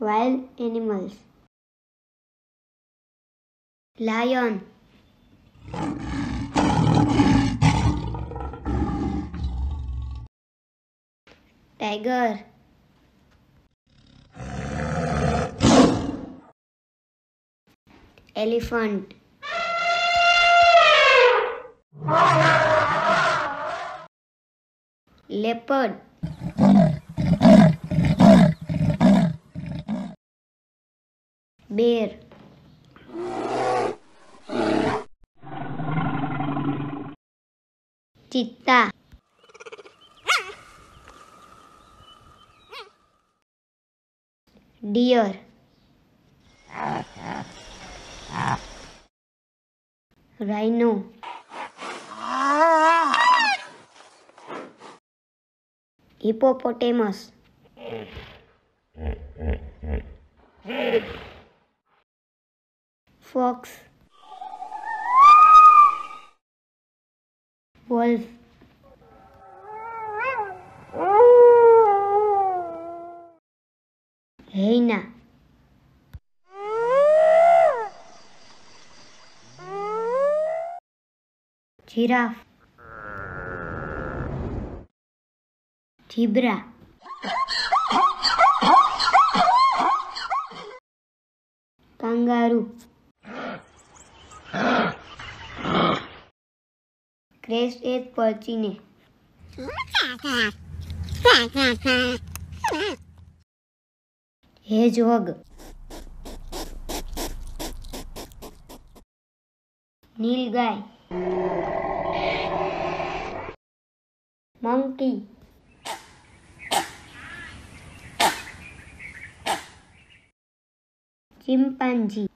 Wild animals. Lion. Tiger. Elephant. Leopard. Bear. Cheetah. Deer. Rhino. Hippopotamus. Fox. Wolf. Hyena. Giraffe. Zebra. Kangaroo. ક્રેશ એજ પહોંચીને hedgehog nilgai monkey. Chimpanzee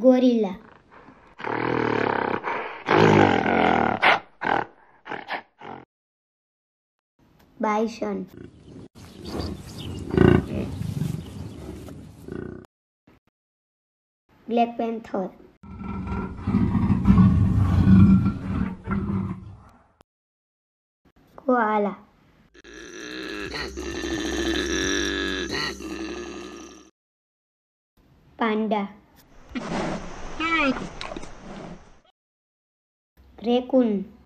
gorilla. Bison. Black panther. Koala. Panda. Rekun.